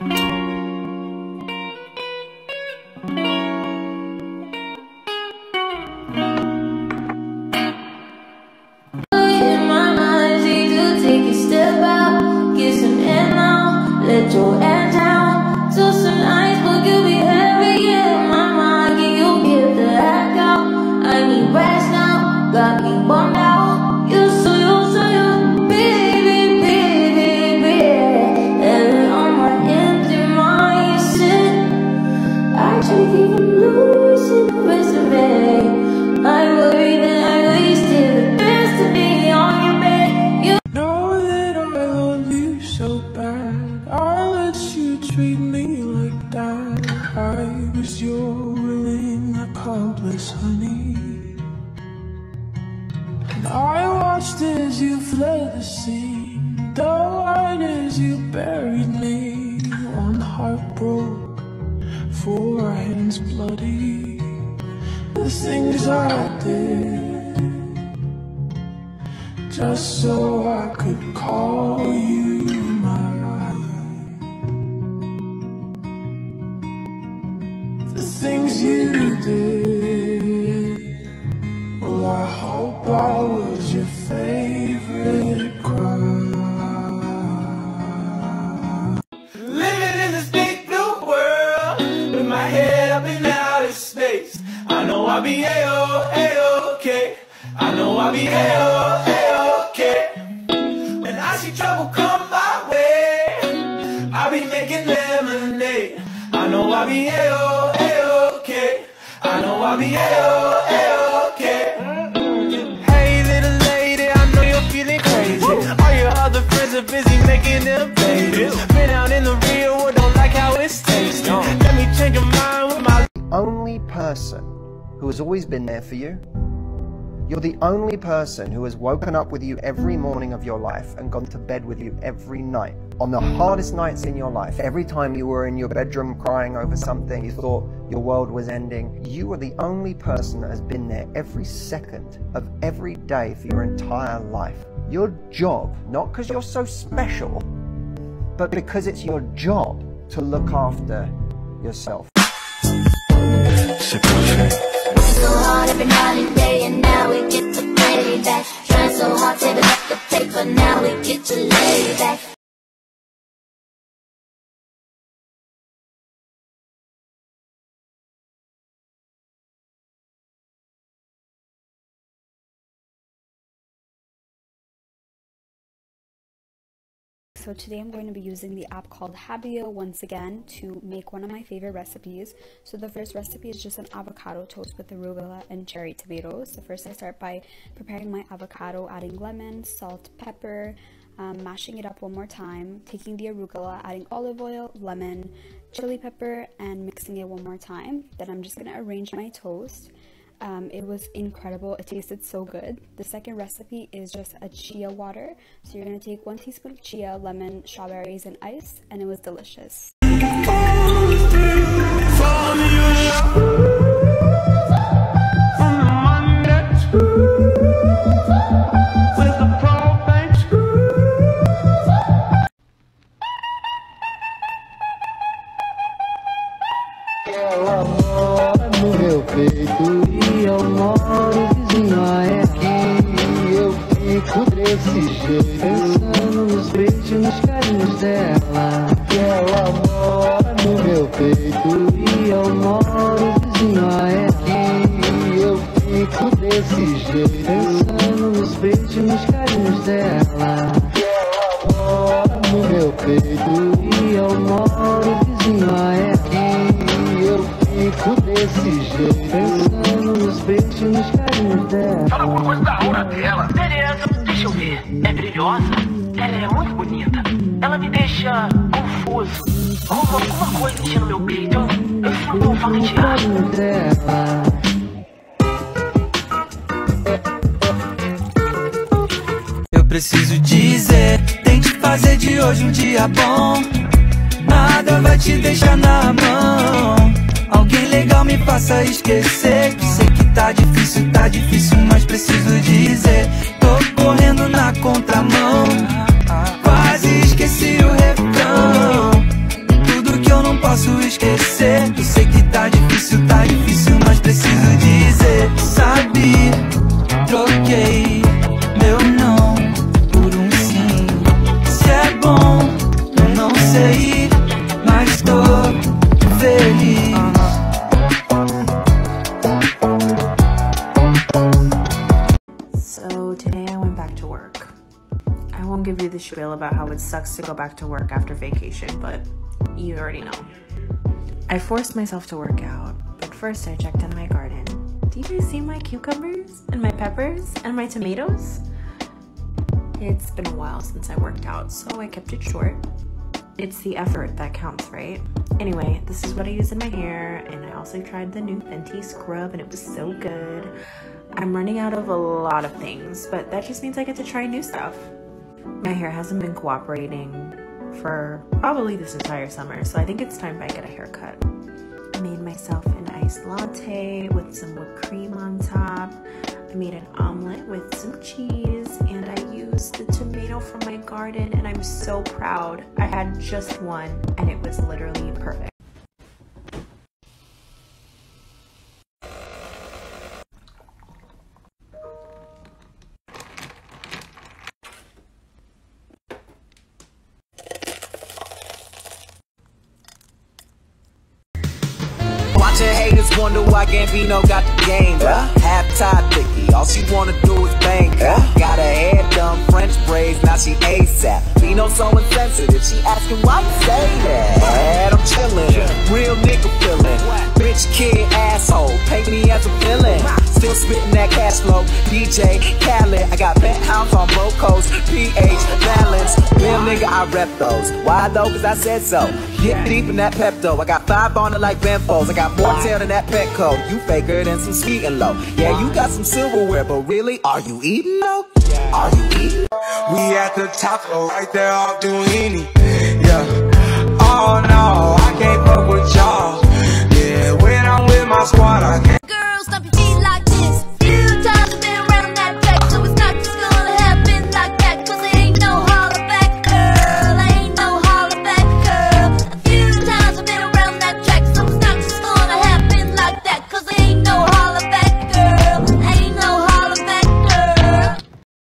In the. Died as you buried me. One heart broke, four hands bloody. The things I did just so I could call you I'll be a-oh, a-okay. When I see trouble come my way, I'll be making lemonade. I know I'll be a-oh, a-okay. I know I'll be a-oh, a-okay. Hey little lady, I know you're feeling crazy. All your other friends are busy making them babies. Been out in the real world, don't like how it's tasting. Let me change your mind with my only person who has always been there for you. You're the only person who has woken up with you every morning of your life and gone to bed with you every night. On the hardest nights in your life, every time you were in your bedroom crying over something, you thought your world was ending, you are the only person that has been there every second of every day for your entire life. Your job, not because you're so special, but because it's your job to look after yourself. So hard every night and day, and now we get to play back. Trying so hard, So today I'm going to be using the app called Habio once again to make one of my favorite recipes. So the first recipe is just an avocado toast with arugula and cherry tomatoes. So first I start by preparing my avocado, adding lemon, salt, pepper, um, mashing it up one more time, taking the arugula, adding olive oil, lemon, chili pepper, and mixing it one more time. Then I'm just gonna arrange my toast. Um, it was incredible. It tasted so good. The second recipe is just a chia water. So you're gonna take one teaspoon of chia, lemon, strawberries, and ice, and it was delicious. Ela mora no meu peito e eu moro vizinho a ela. E eu fico desse jeito, pensando nos beijos nos carinhos dela. Ela mora no meu peito e eu moro vizinho a ela. E eu fico desse jeito, pensando nos beijos nos carinhos dela. Ela mora no meu peito e eu moro vizinho a ela. Eu fico desse jeito, pensando nos beijos e nos carinhos dela. Fala alguma coisa da aura dela. Beleza, deixa eu ver. É brilhosa? Ela é muito bonita. Ela me deixa confuso. Arruma alguma coisa enchendo meu peito. Eu, eu sinto um falta de ar. dela. Eu preciso dizer, tente fazer de hoje um dia bom. Nada vai te deixar na mão faça esquecer Que sei que tá difícil, tá difícil, mas preciso dizer Tô correndo na contramão. Quase esqueci o refrão. Tudo que eu não posso esquecer que sei que tá difícil, tá difícil, mas preciso dizer Sabe, troquei meu não por um sim. Se é bom, eu não sei, mas tô feliz. About how it sucks to go back to work after vacation, but you already know. I forced myself to work out, but first I checked in my garden. Do you guys see my cucumbers and my peppers and my tomatoes? It's been a while since I worked out, so I kept it short. It's the effort that counts, right? Anyway, this is what I use in my hair, and I also tried the new Fenty scrub, and it was so good. I'm running out of a lot of things, but that just means I get to try new stuff. My hair hasn't been cooperating for probably this entire summer, so I think it's time I get a haircut. I made myself an iced latte with some whipped cream on top. I made an omelet with some cheese, and I used the tomato from my garden, and I'm so proud. I had just one, and it was literally perfect. Watching haters wonder why Gambino got the game. Yeah. Half tied Vicky, all she wanna do is bang. Yeah. Got her hair done, French braids, now she ASAP. Bino so insensitive, she asking why you say that. I'm chillin', real nigga feelin'. Bitch kid asshole, paint me as a villain. Still spittin' that cash flow, DJ Khaled. I got penthouse on Rocos, PH, balance. Nigga, I rep those. Why though? Cause I said so. Get deep in that Pepto. I got five on it like Benfos. I got more tail than that Petco. You faker than some sweet and low. Yeah, you got some silverware, but really, are you eating though? Are you eating? We at the top, oh, right there off Duini. Yeah. Oh no, I can't fuck with y'all. Yeah, when I'm with my squad, I can't.